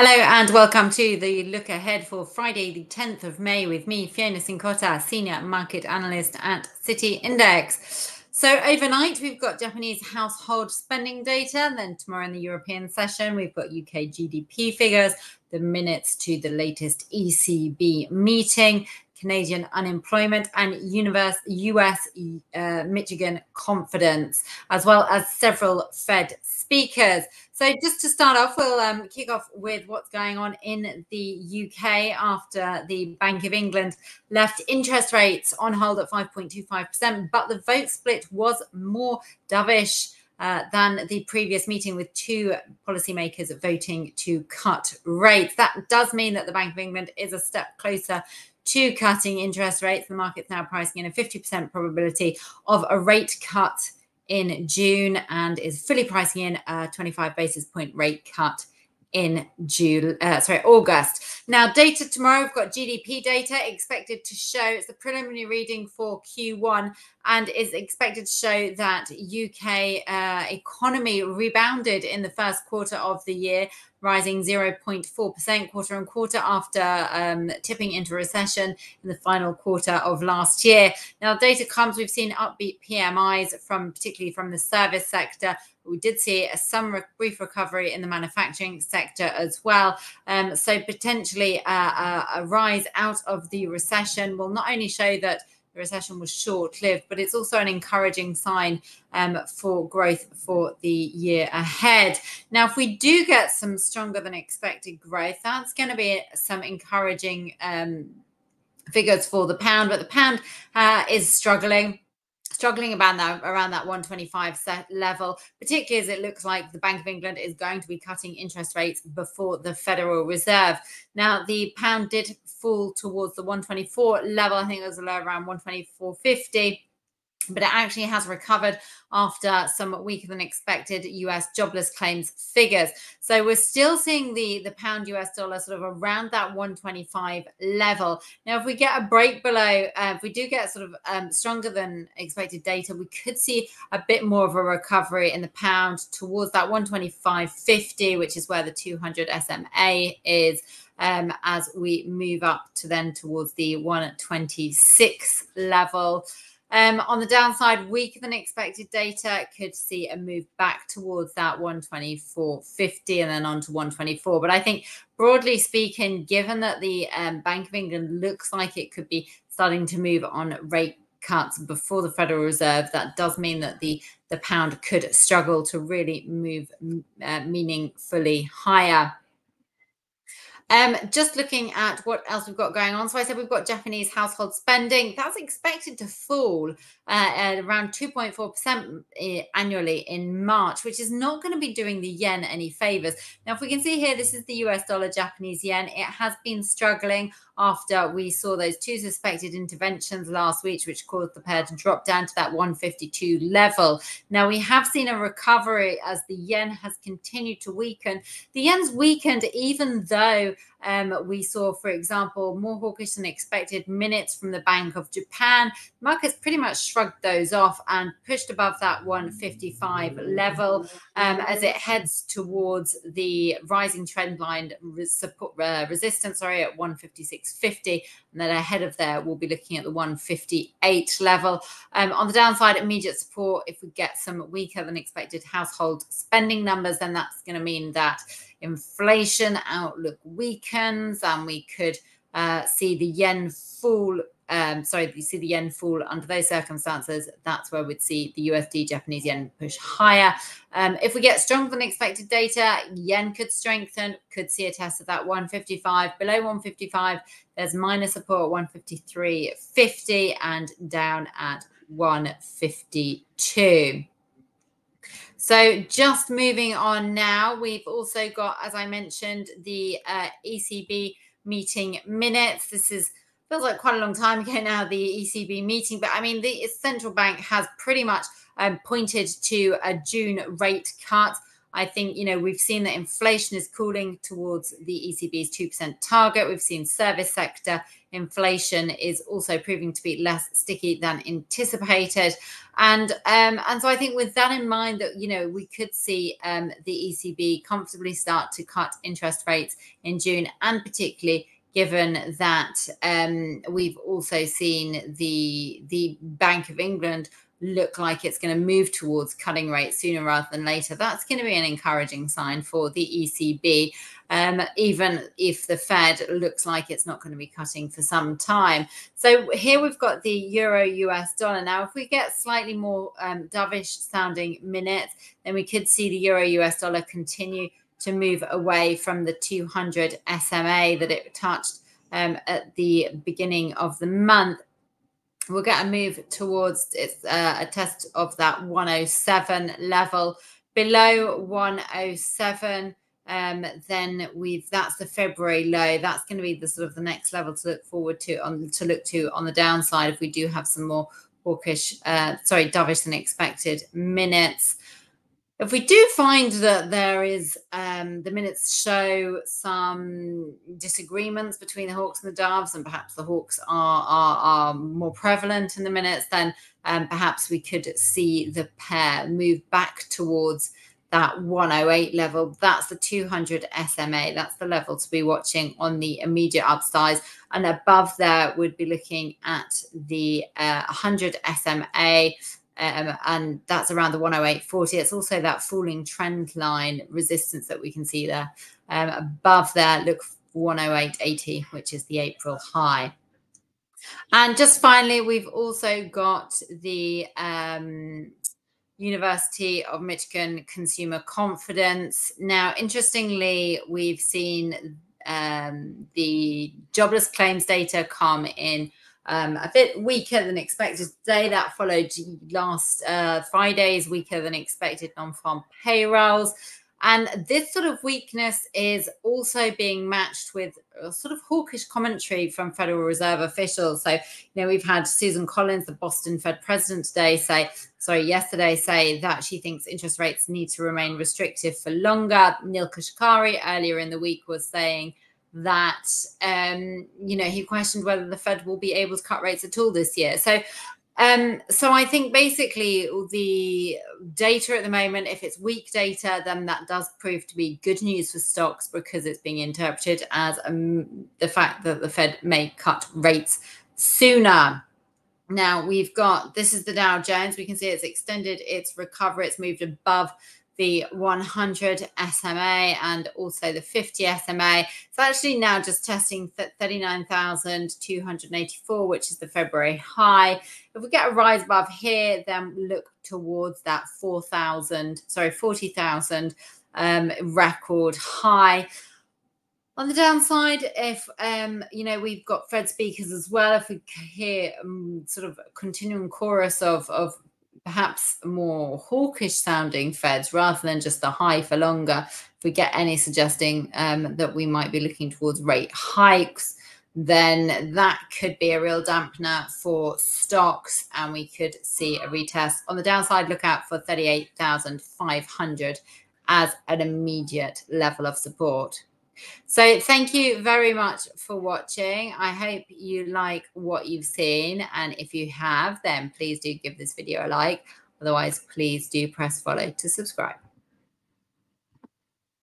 Hello and welcome to the look ahead for Friday, the 10th of May, with me, Fiona Cincotta, Senior Market Analyst at City Index. So, overnight, we've got Japanese household spending data. And then, tomorrow in the European session, we've got UK GDP figures, the minutes to the latest ECB meeting, Canadian unemployment, and US uh, Michigan confidence, as well as several Fed speakers. So, just to start off, we'll um, kick off with what's going on in the UK after the Bank of England left interest rates on hold at 5.25%, but the vote split was more dovish. Uh, than the previous meeting, with two policymakers voting to cut rates. That does mean that the Bank of England is a step closer to cutting interest rates. The market's now pricing in a 50% probability of a rate cut in June and is fully pricing in a 25 basis point rate cut in June, uh, sorry, August. Now, data tomorrow, we've got GDP data expected to show it's the preliminary reading for Q1 and is expected to show that UK uh, economy rebounded in the first quarter of the year, rising 0.4% quarter on quarter after um, tipping into recession in the final quarter of last year. Now, data comes, we've seen upbeat PMIs from particularly from the service sector. We did see a some re- brief recovery in the manufacturing sector as well. Um, so potentially uh, a, a rise out of the recession will not only show that the recession was short lived, but it's also an encouraging sign um, for growth for the year ahead. Now, if we do get some stronger than expected growth, that's going to be some encouraging um, figures for the pound, but the pound uh, is struggling struggling about that around that 125 set level, particularly as it looks like the Bank of England is going to be cutting interest rates before the Federal Reserve. Now, the pound did fall towards the 124 level. I think it was around 124.50 but it actually has recovered after some weaker than expected US jobless claims figures. So we're still seeing the, the pound US dollar sort of around that 125 level. Now, if we get a break below, uh, if we do get sort of um, stronger than expected data, we could see a bit more of a recovery in the pound towards that 125.50, which is where the 200 SMA is. Um, as we move up to then towards the 126 level. Um, on the downside, weaker than expected data could see a move back towards that 124.50 and then on to 124. But I think, broadly speaking, given that the um, Bank of England looks like it could be starting to move on rate cuts before the Federal Reserve, that does mean that the the pound could struggle to really move uh, meaningfully higher. Um, just looking at what else we've got going on. So I said we've got Japanese household spending. That's expected to fall uh, at around 2.4% eh, annually in March, which is not going to be doing the yen any favors. Now, if we can see here, this is the US dollar, Japanese yen. It has been struggling after we saw those two suspected interventions last week, which caused the pair to drop down to that 152 level. Now, we have seen a recovery as the yen has continued to weaken. The yen's weakened even though um, we saw, for example, more hawkish than expected minutes from the Bank of Japan. Markets pretty much shrugged those off and pushed above that 155 level um, as it heads towards the rising trend line support uh, resistance, sorry, at 156.50. And then ahead of there, we'll be looking at the 158 level. Um, on the downside, immediate support, if we get some weaker than expected household spending numbers, then that's going to mean that inflation outlook weakens and we could uh, see the yen fall. Um, sorry, you see the yen fall under those circumstances. That's where we'd see the USD Japanese yen push higher. Um, if we get stronger than expected data, yen could strengthen, could see a test of that 155. Below 155, there's minor support 153.50 and down at 152. So just moving on now, we've also got, as I mentioned, the uh, ECB meeting minutes. This is feels like quite a long time ago now, the ECB meeting, but I mean, the central bank has pretty much um, pointed to a June rate cut. I think, you know, we've seen that inflation is cooling towards the ECB's 2% target. We've seen service sector inflation is also proving to be less sticky than anticipated. And um, and so I think with that in mind that, you know, we could see um, the ECB comfortably start to cut interest rates in June and particularly given that um, we've also seen the the Bank of England look like it's going to move towards cutting rates sooner rather than later, that's going to be an encouraging sign for the ECB, um, even if the Fed looks like it's not going to be cutting for some time. So here we've got the euro US dollar. Now, if we get slightly more um, dovish sounding minutes, then we could see the euro US dollar continue to move away from the 200 SMA that it touched um, at the beginning of the month we'll get a move towards it's uh, a test of that 107 level below 107 um, then we've that's the February low. That's going to be the sort of the next level to look forward to on to look to on the downside if we do have some more hawkish, uh, sorry, dovish than expected minutes. If we do find that there is, um, the minutes show some disagreements between the Hawks and the Doves, and perhaps the Hawks are, are, are more prevalent in the minutes, then um, perhaps we could see the pair move back towards that 108 level. That's the 200 SMA. That's the level to be watching on the immediate upsides. And above there, would be looking at the uh, 100 SMA um, and that's around the 108.40. It's also that falling trend line resistance that we can see there. Um, above there, look 108.80, which is the April high. And just finally, we've also got the um, University of Michigan Consumer Confidence. Now, interestingly, we've seen um, the jobless claims data come in um, a bit weaker than expected today. That followed last uh, Friday's weaker than expected non farm payrolls. And this sort of weakness is also being matched with sort of hawkish commentary from Federal Reserve officials. So, you know, we've had Susan Collins, the Boston Fed president today, say, sorry, yesterday, say that she thinks interest rates need to remain restrictive for longer. Neel Kashkari earlier in the week was saying that um, you know he questioned whether the Fed will be able to cut rates at all this year. So um, so I think basically the data at the moment, if it's weak data, then that does prove to be good news for stocks because it's being interpreted as um, the fact that the Fed may cut rates sooner. Now we've got this is the Dow Jones. We can see it's extended its recovery. It's moved above the 100 SMA and also the 50 SMA. It's actually now just testing 39,284, which is the February high. If we get a rise above here, then look towards that 4,000, sorry, 40,000 um, record high. On the downside, if um, you know we've got Fed speakers as well, if we hear um, sort of continuing chorus of of perhaps more hawkish sounding feds rather than just the high for longer. If we get any suggesting um, that we might be looking towards rate hikes, then that could be a real dampener for stocks and we could see a retest. On the downside, look out for 38,500 as an immediate level of support. So thank you very much for watching. I hope you like what you've seen. And if you have, then please do give this video a like. Otherwise, please do press follow to subscribe.